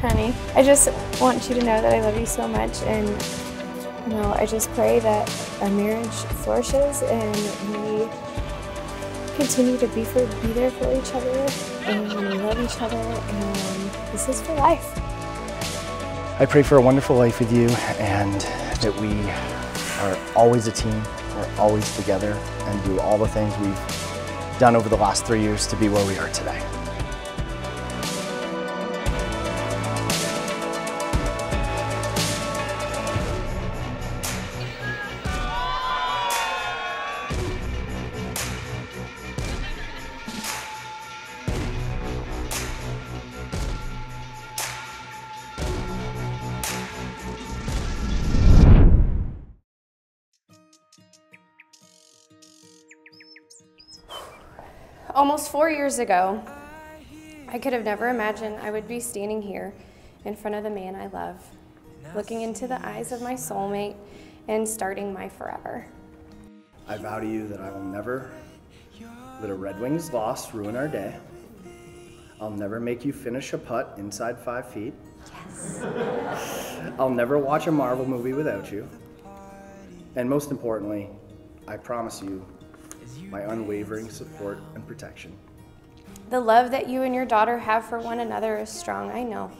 Honey, I just want you to know that I love you so much and you know, I just pray that our marriage flourishes and we continue to be for be there for each other and we love each other and this is for life. I pray for a wonderful life with you and that we are always a team, we're always together and do all the things we've done over the last three years to be where we are today. Almost four years ago, I could have never imagined I would be standing here in front of the man I love, looking into the eyes of my soulmate and starting my forever. I vow to you that I will never let a Red Wings loss ruin our day. I'll never make you finish a putt inside five feet. Yes. I'll never watch a Marvel movie without you. And most importantly, I promise you my unwavering support and protection. The love that you and your daughter have for one another is strong, I know.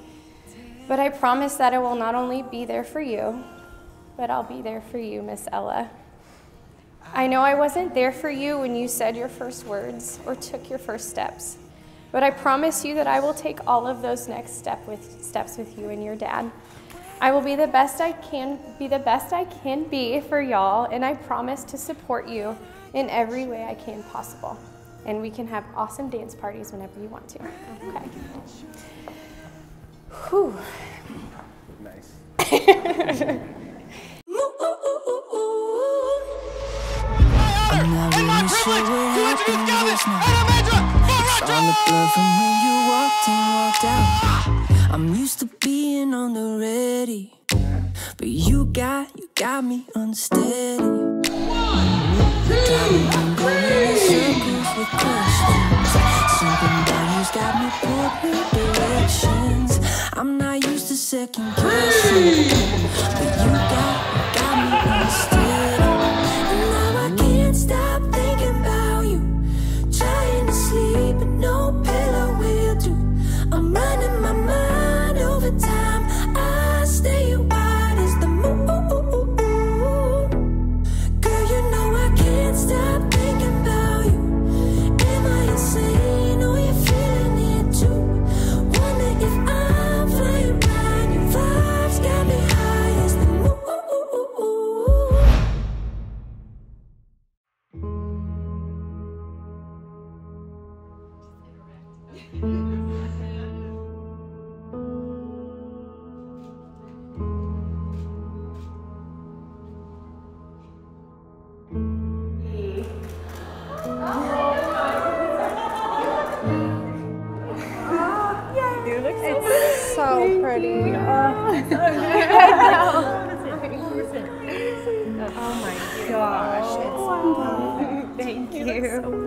But I promise that I will not only be there for you, but I'll be there for you, Miss Ella. I know I wasn't there for you when you said your first words or took your first steps, but I promise you that I will take all of those next step with, steps with you and your dad. I will be the best I can be the best I can be for y'all, and I promise to support you in every way I can possible. And we can have awesome dance parties whenever you want to. Okay. Whew. Nice. I'm not really sure what happened last night. It's all a blur from when you walked in, walked out. I'm used to being on the ready, but you got, you got me unsteady. Got directions. I'm not used to second guessing, so pretty. Oh. oh my gosh. It's Thank you.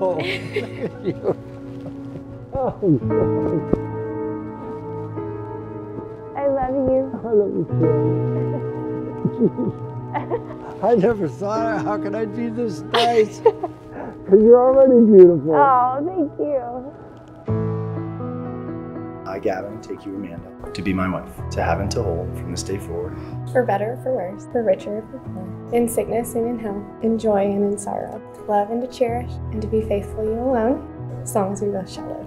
No. You- oh, I love you. I love you too. I never thought, how could I be this nice? Because you're already beautiful. Oh, thank you. I, Gavin, take you, Amanda, to be my wife, to have and to hold from this day forward. For better, for worse, for richer, for poor, in sickness and in health, in joy and in sorrow, to love and to cherish, and to be faithful you alone, as long as we both shall live.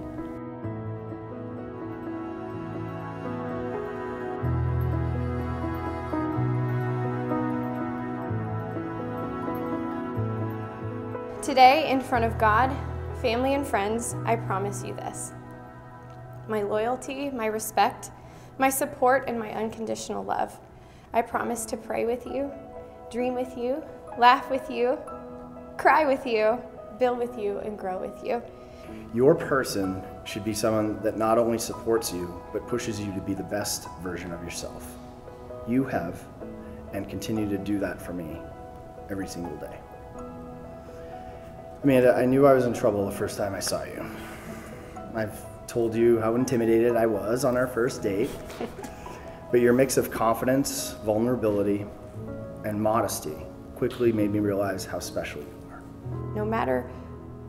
Today, in front of God, family, and friends, I promise you this my loyalty, my respect, my support, and my unconditional love. I promise to pray with you, dream with you, laugh with you, cry with you, build with you, and grow with you. Your person should be someone that not only supports you, but pushes you to be the best version of yourself. You have, and continue to do that for me every single day. Amanda, I knew I was in trouble the first time I saw you. I've told you how intimidated I was on our first date, but your mix of confidence, vulnerability, and modesty quickly made me realize how special you are. No matter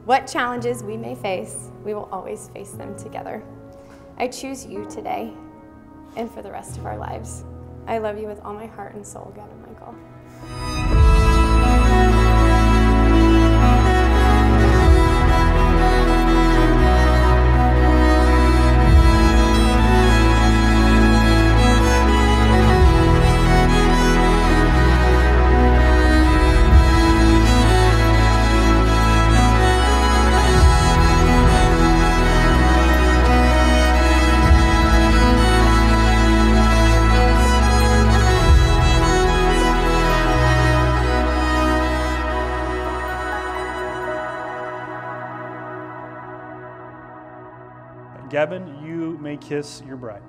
what challenges we may face, we will always face them together. I choose you today and for the rest of our lives. I love you with all my heart and soul, Gavin Michael. Gavin, you may kiss your bride.